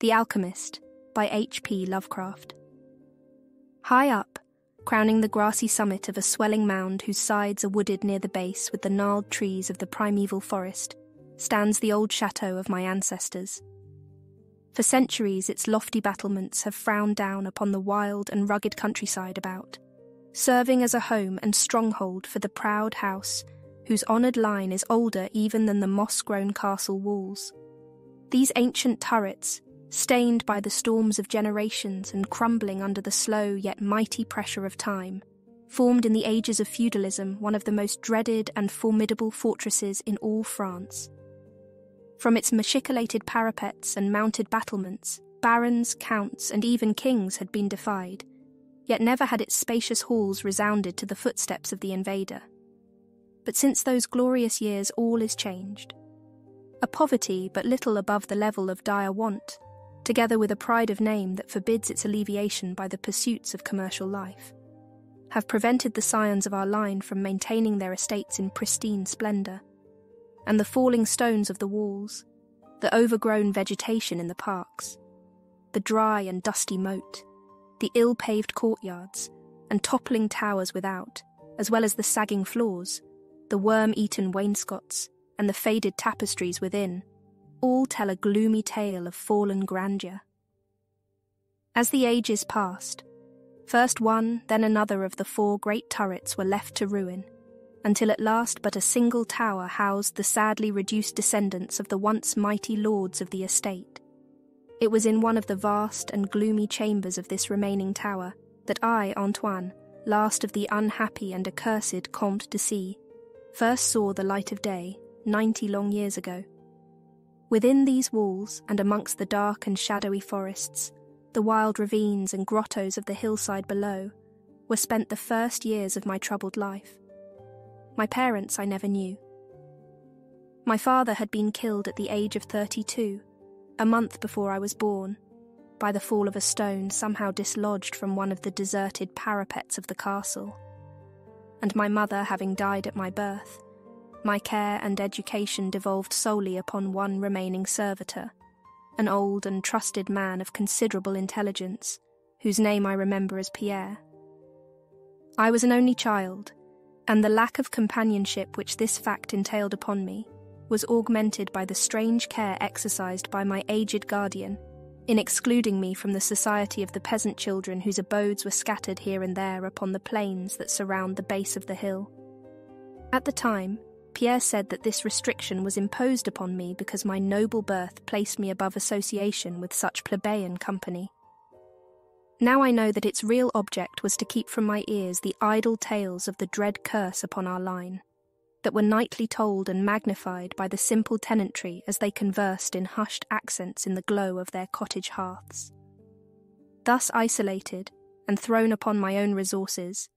The Alchemist by H.P. Lovecraft. High up, crowning the grassy summit of a swelling mound whose sides are wooded near the base with the gnarled trees of the primeval forest, stands the old chateau of my ancestors. For centuries, its lofty battlements have frowned down upon the wild and rugged countryside about, serving as a home and stronghold for the proud house whose honoured line is older even than the moss grown castle walls. These ancient turrets, stained by the storms of generations and crumbling under the slow yet mighty pressure of time, formed in the ages of feudalism one of the most dreaded and formidable fortresses in all France. From its machicolated parapets and mounted battlements, barons, counts, and even kings had been defied, yet never had its spacious halls resounded to the footsteps of the invader. But since those glorious years, all is changed. A poverty but little above the level of dire want, together with a pride of name that forbids its alleviation by the pursuits of commercial life, have prevented the scions of our line from maintaining their estates in pristine splendour and the falling stones of the walls, the overgrown vegetation in the parks, the dry and dusty moat, the ill paved courtyards, and toppling towers without, as well as the sagging floors, the worm eaten wainscots, and the faded tapestries within, all tell a gloomy tale of fallen grandeur. As the ages passed, first one, then another of the four great turrets were left to ruin until at last but a single tower housed the sadly reduced descendants of the once mighty lords of the estate. It was in one of the vast and gloomy chambers of this remaining tower that I, Antoine, last of the unhappy and accursed Comte de C, first saw the light of day, ninety long years ago. Within these walls, and amongst the dark and shadowy forests, the wild ravines and grottos of the hillside below, were spent the first years of my troubled life. My parents I never knew. My father had been killed at the age of 32, a month before I was born, by the fall of a stone somehow dislodged from one of the deserted parapets of the castle. And my mother having died at my birth, my care and education devolved solely upon one remaining servitor, an old and trusted man of considerable intelligence, whose name I remember as Pierre. I was an only child, and the lack of companionship which this fact entailed upon me was augmented by the strange care exercised by my aged guardian in excluding me from the society of the peasant children whose abodes were scattered here and there upon the plains that surround the base of the hill. At the time, Pierre said that this restriction was imposed upon me because my noble birth placed me above association with such plebeian company. Now I know that its real object was to keep from my ears the idle tales of the dread curse upon our line, that were nightly told and magnified by the simple tenantry as they conversed in hushed accents in the glow of their cottage hearths. Thus isolated, and thrown upon my own resources,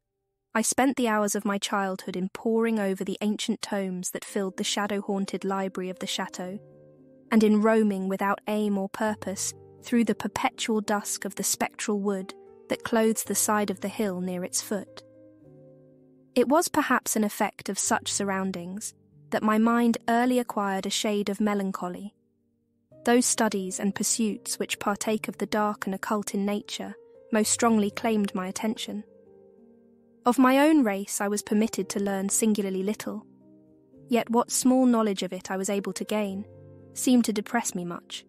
I spent the hours of my childhood in poring over the ancient tomes that filled the shadow haunted library of the chateau, and in roaming without aim or purpose through the perpetual dusk of the spectral wood that clothes the side of the hill near its foot. It was perhaps an effect of such surroundings that my mind early acquired a shade of melancholy. Those studies and pursuits which partake of the dark and occult in nature most strongly claimed my attention. Of my own race, I was permitted to learn singularly little, yet what small knowledge of it I was able to gain seemed to depress me much.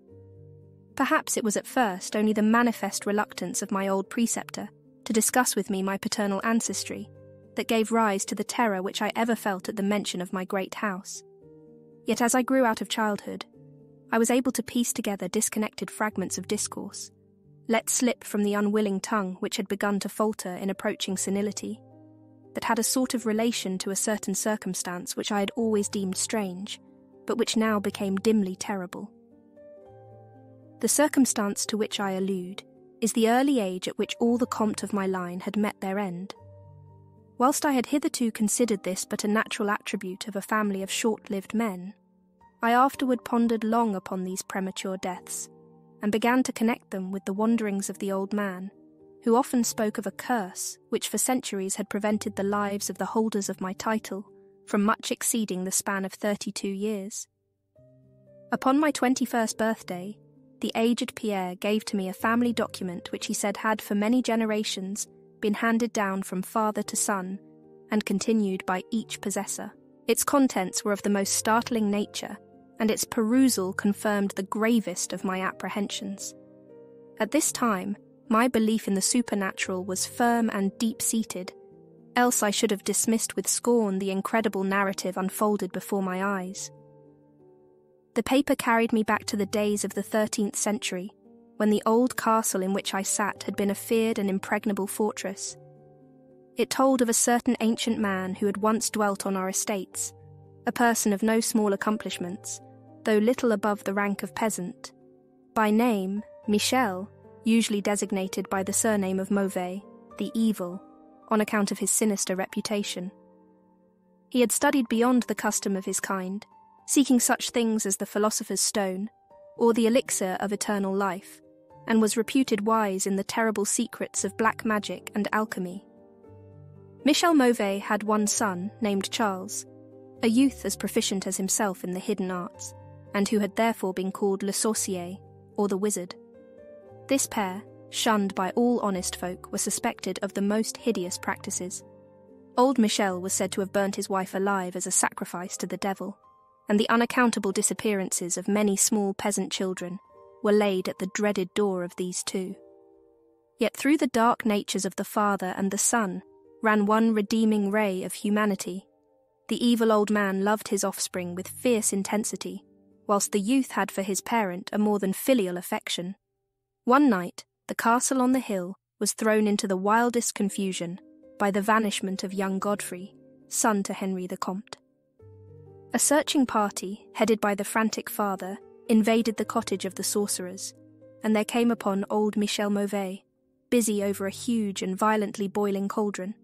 Perhaps it was at first only the manifest reluctance of my old preceptor to discuss with me my paternal ancestry that gave rise to the terror which I ever felt at the mention of my great house. Yet as I grew out of childhood, I was able to piece together disconnected fragments of discourse, let slip from the unwilling tongue which had begun to falter in approaching senility, that had a sort of relation to a certain circumstance which I had always deemed strange, but which now became dimly terrible. The circumstance to which I allude is the early age at which all the Comte of my line had met their end. Whilst I had hitherto considered this but a natural attribute of a family of short lived men, I afterward pondered long upon these premature deaths, and began to connect them with the wanderings of the old man, who often spoke of a curse which for centuries had prevented the lives of the holders of my title from much exceeding the span of thirty two years. Upon my twenty first birthday, the aged Pierre gave to me a family document which he said had for many generations been handed down from father to son and continued by each possessor. Its contents were of the most startling nature, and its perusal confirmed the gravest of my apprehensions. At this time, my belief in the supernatural was firm and deep seated, else I should have dismissed with scorn the incredible narrative unfolded before my eyes. The paper carried me back to the days of the 13th century, when the old castle in which I sat had been a feared and impregnable fortress. It told of a certain ancient man who had once dwelt on our estates, a person of no small accomplishments, though little above the rank of peasant. By name, Michel, usually designated by the surname of Mauvais, the evil, on account of his sinister reputation. He had studied beyond the custom of his kind seeking such things as the philosopher's stone, or the elixir of eternal life, and was reputed wise in the terrible secrets of black magic and alchemy. Michel Mauvais had one son named Charles, a youth as proficient as himself in the hidden arts, and who had therefore been called Le Sorcier, or the Wizard. This pair, shunned by all honest folk, were suspected of the most hideous practices. Old Michel was said to have burnt his wife alive as a sacrifice to the devil and the unaccountable disappearances of many small peasant children were laid at the dreaded door of these two. Yet through the dark natures of the Father and the Son ran one redeeming ray of humanity. The evil old man loved his offspring with fierce intensity, whilst the youth had for his parent a more than filial affection. One night, the castle on the hill was thrown into the wildest confusion by the vanishment of young Godfrey, son to Henri the Comte. A searching party, headed by the frantic father, invaded the cottage of the sorcerers, and there came upon old Michel Mauvais, busy over a huge and violently boiling cauldron.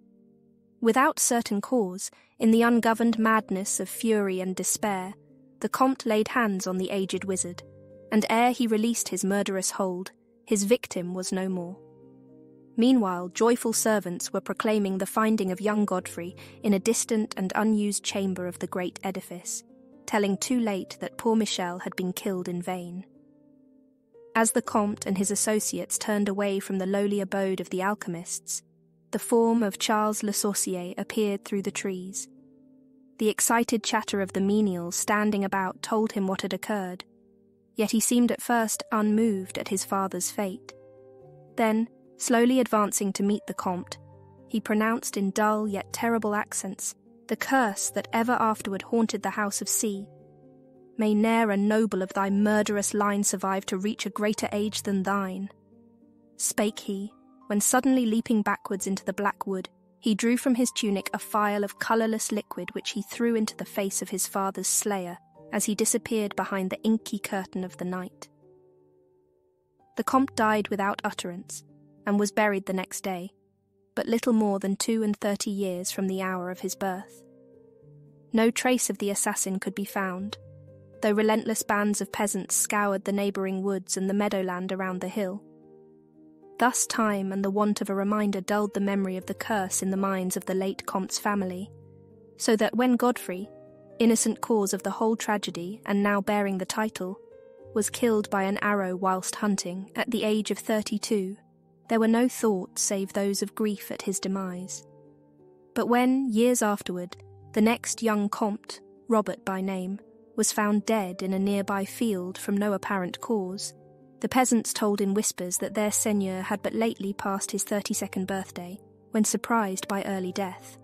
Without certain cause, in the ungoverned madness of fury and despair, the Comte laid hands on the aged wizard, and ere he released his murderous hold, his victim was no more. Meanwhile, joyful servants were proclaiming the finding of young Godfrey in a distant and unused chamber of the great edifice, telling too late that poor Michel had been killed in vain. As the Comte and his associates turned away from the lowly abode of the alchemists, the form of Charles Le Sorcier appeared through the trees. The excited chatter of the menials standing about told him what had occurred, yet he seemed at first unmoved at his father's fate. Then, Slowly advancing to meet the Comte, he pronounced in dull yet terrible accents the curse that ever afterward haunted the House of C. May ne'er a noble of thy murderous line survive to reach a greater age than thine. Spake he, when suddenly leaping backwards into the black wood, he drew from his tunic a phial of colourless liquid which he threw into the face of his father's slayer as he disappeared behind the inky curtain of the night. The Comte died without utterance, and was buried the next day, but little more than two and thirty years from the hour of his birth. No trace of the assassin could be found, though relentless bands of peasants scoured the neighbouring woods and the meadowland around the hill. Thus time and the want of a reminder dulled the memory of the curse in the minds of the late Comte's family, so that when Godfrey, innocent cause of the whole tragedy and now bearing the title, was killed by an arrow whilst hunting at the age of thirty two, there were no thoughts save those of grief at his demise. But when, years afterward, the next young Comte, Robert by name, was found dead in a nearby field from no apparent cause, the peasants told in whispers that their seigneur had but lately passed his 32nd birthday, when surprised by early death.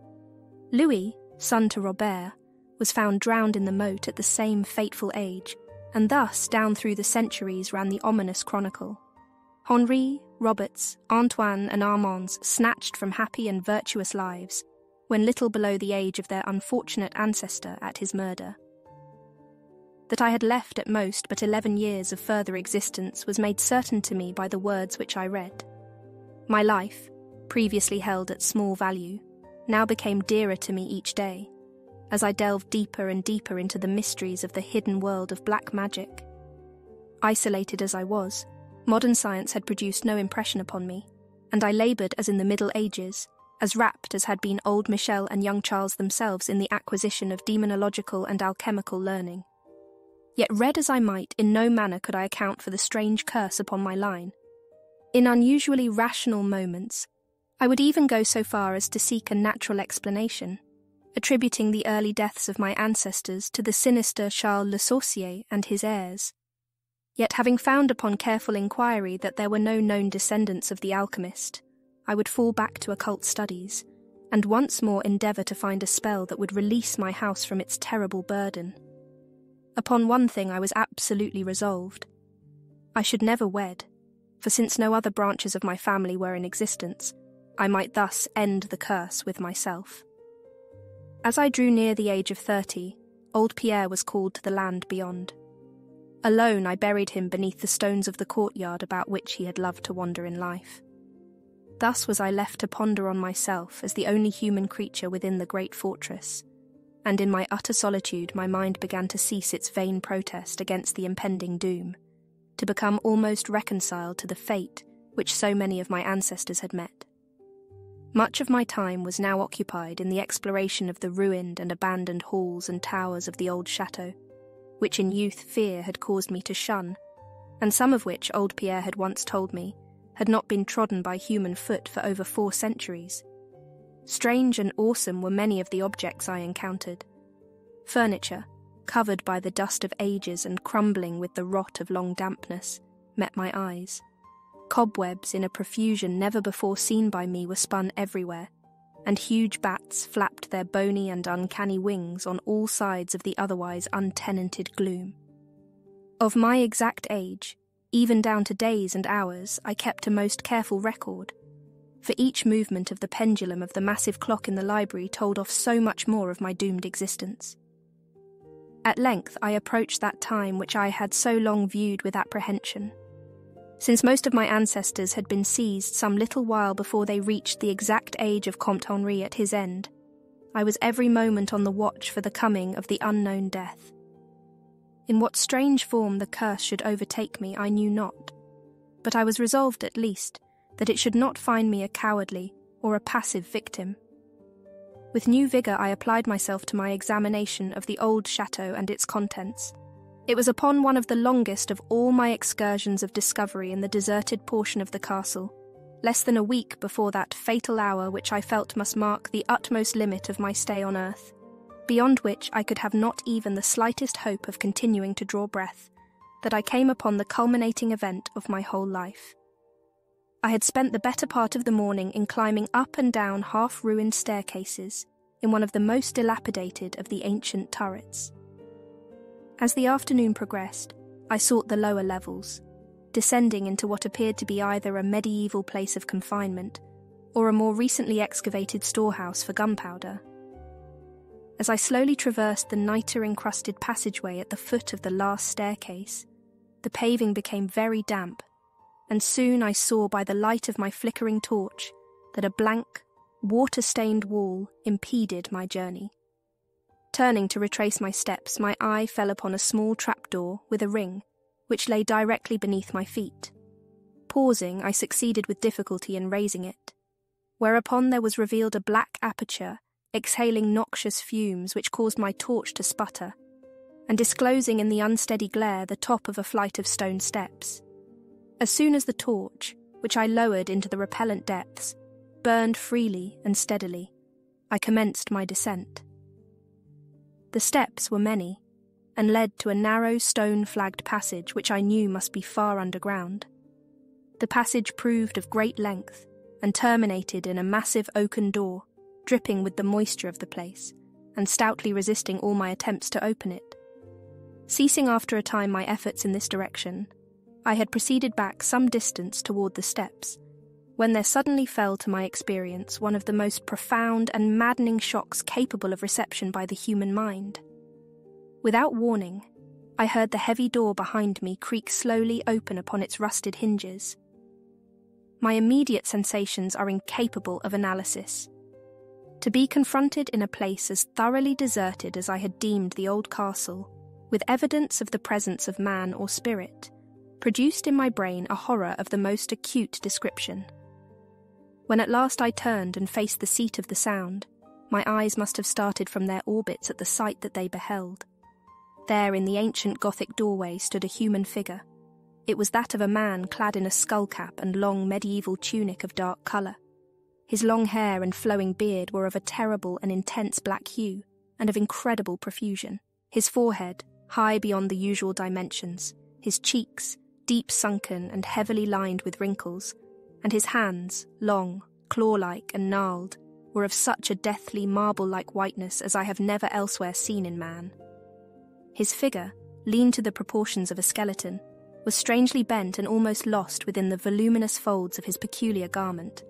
Louis, son to Robert, was found drowned in the moat at the same fateful age, and thus down through the centuries ran the ominous chronicle. Henri, Roberts, Antoine, and Armands snatched from happy and virtuous lives when little below the age of their unfortunate ancestor at his murder. That I had left at most but eleven years of further existence was made certain to me by the words which I read. My life, previously held at small value, now became dearer to me each day, as I delved deeper and deeper into the mysteries of the hidden world of black magic. Isolated as I was, Modern science had produced no impression upon me, and I laboured as in the Middle Ages, as rapt as had been old Michel and young Charles themselves in the acquisition of demonological and alchemical learning. Yet, read as I might, in no manner could I account for the strange curse upon my line. In unusually rational moments, I would even go so far as to seek a natural explanation, attributing the early deaths of my ancestors to the sinister Charles Le Sorcier and his heirs. Yet, having found upon careful inquiry that there were no known descendants of the alchemist, I would fall back to occult studies, and once more endeavour to find a spell that would release my house from its terrible burden. Upon one thing I was absolutely resolved. I should never wed, for since no other branches of my family were in existence, I might thus end the curse with myself. As I drew near the age of thirty, old Pierre was called to the land beyond. Alone, I buried him beneath the stones of the courtyard about which he had loved to wander in life. Thus was I left to ponder on myself as the only human creature within the great fortress, and in my utter solitude my mind began to cease its vain protest against the impending doom, to become almost reconciled to the fate which so many of my ancestors had met. Much of my time was now occupied in the exploration of the ruined and abandoned halls and towers of the old chateau, which in youth fear had caused me to shun, and some of which old Pierre had once told me had not been trodden by human foot for over four centuries. Strange and awesome were many of the objects I encountered. Furniture, covered by the dust of ages and crumbling with the rot of long dampness, met my eyes. Cobwebs in a profusion never before seen by me were spun everywhere, and huge bats flapped their bony and uncanny wings on all sides of the otherwise untenanted gloom. Of my exact age, even down to days and hours, I kept a most careful record for each movement of the pendulum of the massive clock in the library told off so much more of my doomed existence. At length I approached that time which I had so long viewed with apprehension. Since most of my ancestors had been seized some little while before they reached the exact age of Comte Henri at his end, I was every moment on the watch for the coming of the unknown death. In what strange form the curse should overtake me, I knew not, but I was resolved at least that it should not find me a cowardly or a passive victim. With new vigour, I applied myself to my examination of the old chateau and its contents. It was upon one of the longest of all my excursions of discovery in the deserted portion of the castle, less than a week before that fatal hour which I felt must mark the utmost limit of my stay on earth, beyond which I could have not even the slightest hope of continuing to draw breath, that I came upon the culminating event of my whole life. I had spent the better part of the morning in climbing up and down half ruined staircases in one of the most dilapidated of the ancient turrets. As the afternoon progressed, I sought the lower levels, descending into what appeared to be either a medieval place of confinement or a more recently excavated storehouse for gunpowder. As I slowly traversed the niter encrusted passageway at the foot of the last staircase, the paving became very damp and soon I saw by the light of my flickering torch that a blank, water stained wall impeded my journey. Turning to retrace my steps, my eye fell upon a small trapdoor with a ring, which lay directly beneath my feet. Pausing, I succeeded with difficulty in raising it, whereupon there was revealed a black aperture exhaling noxious fumes which caused my torch to sputter, and disclosing in the unsteady glare the top of a flight of stone steps. As soon as the torch, which I lowered into the repellent depths, burned freely and steadily, I commenced my descent. The steps were many, and led to a narrow stone flagged passage which I knew must be far underground. The passage proved of great length and terminated in a massive oaken door, dripping with the moisture of the place, and stoutly resisting all my attempts to open it. Ceasing after a time my efforts in this direction, I had proceeded back some distance toward the steps, when there suddenly fell to my experience one of the most profound and maddening shocks capable of reception by the human mind. Without warning, I heard the heavy door behind me creak slowly open upon its rusted hinges. My immediate sensations are incapable of analysis. To be confronted in a place as thoroughly deserted as I had deemed the old castle, with evidence of the presence of man or spirit, produced in my brain a horror of the most acute description. When at last I turned and faced the seat of the sound, my eyes must have started from their orbits at the sight that they beheld. There, in the ancient Gothic doorway, stood a human figure. It was that of a man clad in a skull cap and long medieval tunic of dark colour. His long hair and flowing beard were of a terrible and intense black hue, and of incredible profusion. His forehead, high beyond the usual dimensions, his cheeks, deep sunken and heavily lined with wrinkles, and his hands, long, claw like, and gnarled, were of such a deathly marble like whiteness as I have never elsewhere seen in man. His figure, lean to the proportions of a skeleton, was strangely bent and almost lost within the voluminous folds of his peculiar garment.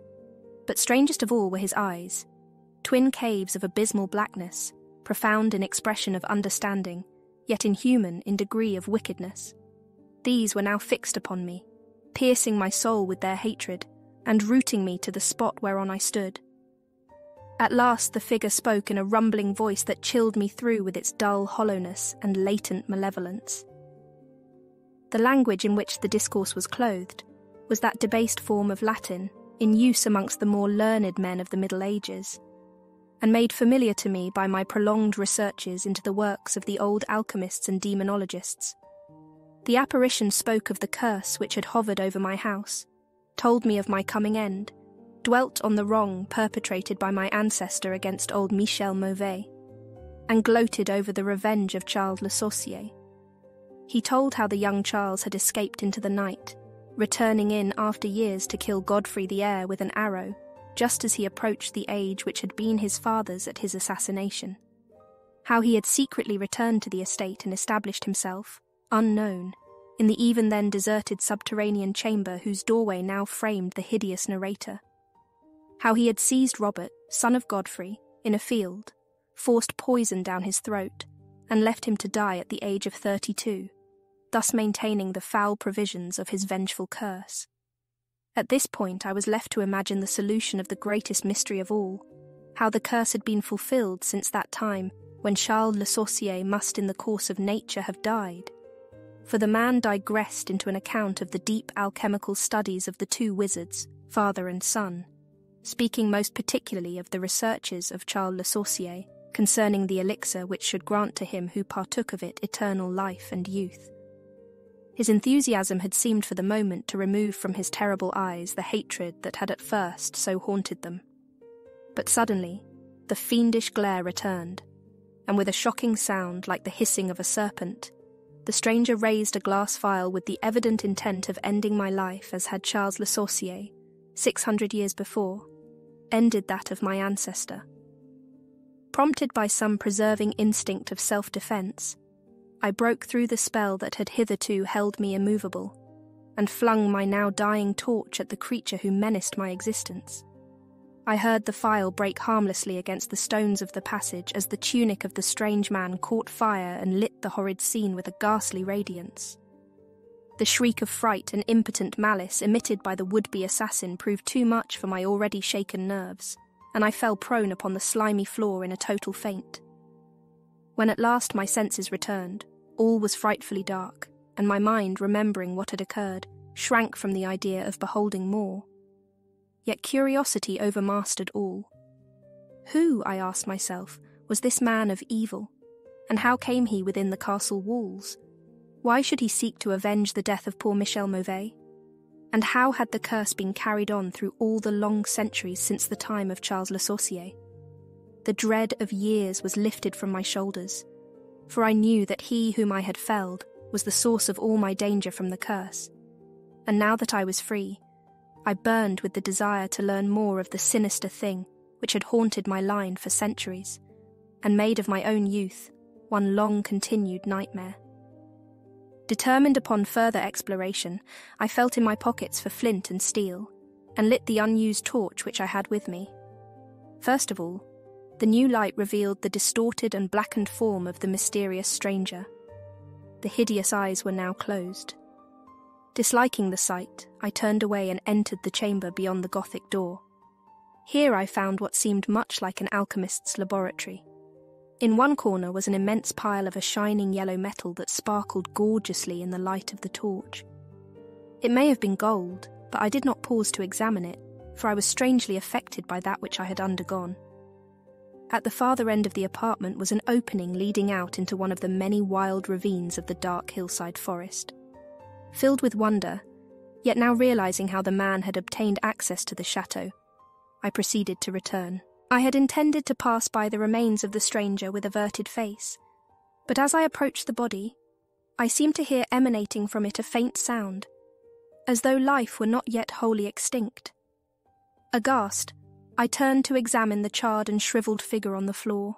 But strangest of all were his eyes, twin caves of abysmal blackness, profound in expression of understanding, yet inhuman in degree of wickedness. These were now fixed upon me, piercing my soul with their hatred, and rooting me to the spot whereon I stood. At last the figure spoke in a rumbling voice that chilled me through with its dull hollowness and latent malevolence. The language in which the discourse was clothed was that debased form of Latin in use amongst the more learned men of the Middle Ages, and made familiar to me by my prolonged researches into the works of the old alchemists and demonologists. The apparition spoke of the curse which had hovered over my house, told me of my coming end, dwelt on the wrong perpetrated by my ancestor against old Michel Mauvais, and gloated over the revenge of Charles Le Sorcier. He told how the young Charles had escaped into the night, returning in after years to kill Godfrey the heir with an arrow, just as he approached the age which had been his father's at his assassination. How he had secretly returned to the estate and established himself, unknown, in the even then deserted subterranean chamber whose doorway now framed the hideous narrator. How he had seized Robert, son of Godfrey, in a field, forced poison down his throat, and left him to die at the age of thirty two, thus maintaining the foul provisions of his vengeful curse. At this point, I was left to imagine the solution of the greatest mystery of all how the curse had been fulfilled since that time when Charles Le Sorcier must, in the course of nature, have died for the man digressed into an account of the deep alchemical studies of the two wizards, father and son, speaking most particularly of the researches of Charles Le Sorcier concerning the elixir which should grant to him who partook of it eternal life and youth. His enthusiasm had seemed for the moment to remove from his terrible eyes the hatred that had at first so haunted them. But suddenly, the fiendish glare returned, and with a shocking sound like the hissing of a serpent, the stranger raised a glass vial with the evident intent of ending my life as had Charles Le Sorcier, 600 years before, ended that of my ancestor. Prompted by some preserving instinct of self defense, I broke through the spell that had hitherto held me immovable, and flung my now dying torch at the creature who menaced my existence. I heard the phial break harmlessly against the stones of the passage as the tunic of the strange man caught fire and lit the horrid scene with a ghastly radiance. The shriek of fright and impotent malice emitted by the would be assassin proved too much for my already shaken nerves, and I fell prone upon the slimy floor in a total faint. When at last my senses returned, all was frightfully dark, and my mind, remembering what had occurred, shrank from the idea of beholding more. Yet curiosity overmastered all. Who, I asked myself, was this man of evil? And how came he within the castle walls? Why should he seek to avenge the death of poor Michel Mauvais? And how had the curse been carried on through all the long centuries since the time of Charles Le Sorcier? The dread of years was lifted from my shoulders, for I knew that he whom I had felled was the source of all my danger from the curse. And now that I was free, I burned with the desire to learn more of the sinister thing which had haunted my line for centuries, and made of my own youth one long continued nightmare. Determined upon further exploration, I felt in my pockets for flint and steel, and lit the unused torch which I had with me. First of all, the new light revealed the distorted and blackened form of the mysterious stranger. The hideous eyes were now closed. Disliking the sight, I turned away and entered the chamber beyond the Gothic door. Here I found what seemed much like an alchemist's laboratory. In one corner was an immense pile of a shining yellow metal that sparkled gorgeously in the light of the torch. It may have been gold, but I did not pause to examine it, for I was strangely affected by that which I had undergone. At the farther end of the apartment was an opening leading out into one of the many wild ravines of the dark hillside forest. Filled with wonder, yet now realizing how the man had obtained access to the chateau, I proceeded to return. I had intended to pass by the remains of the stranger with averted face, but as I approached the body, I seemed to hear emanating from it a faint sound, as though life were not yet wholly extinct. Aghast, I turned to examine the charred and shriveled figure on the floor.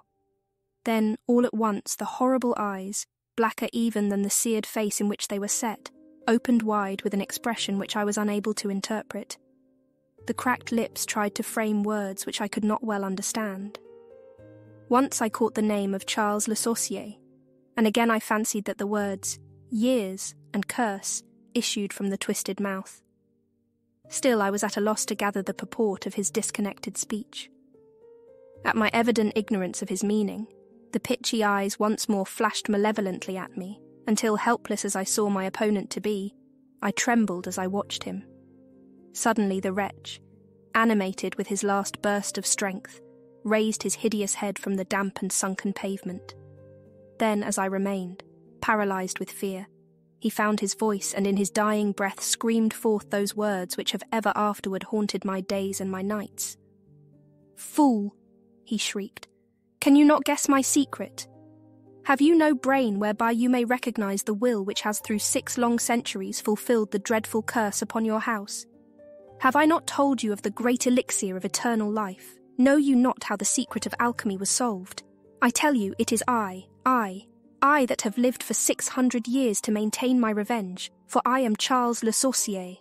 Then, all at once, the horrible eyes, blacker even than the seared face in which they were set, opened wide with an expression which I was unable to interpret. The cracked lips tried to frame words which I could not well understand. Once I caught the name of Charles Le Sorcier, and again I fancied that the words years and curse issued from the twisted mouth. Still, I was at a loss to gather the purport of his disconnected speech. At my evident ignorance of his meaning, the pitchy eyes once more flashed malevolently at me, until, helpless as I saw my opponent to be, I trembled as I watched him. Suddenly, the wretch, animated with his last burst of strength, raised his hideous head from the damp and sunken pavement. Then, as I remained, paralyzed with fear, he found his voice and in his dying breath screamed forth those words which have ever afterward haunted my days and my nights. Fool, he shrieked, can you not guess my secret? Have you no brain whereby you may recognize the will which has through six long centuries fulfilled the dreadful curse upon your house? Have I not told you of the great elixir of eternal life? Know you not how the secret of alchemy was solved? I tell you, it is I, I, I that have lived for six hundred years to maintain my revenge, for I am Charles Le Sorcier.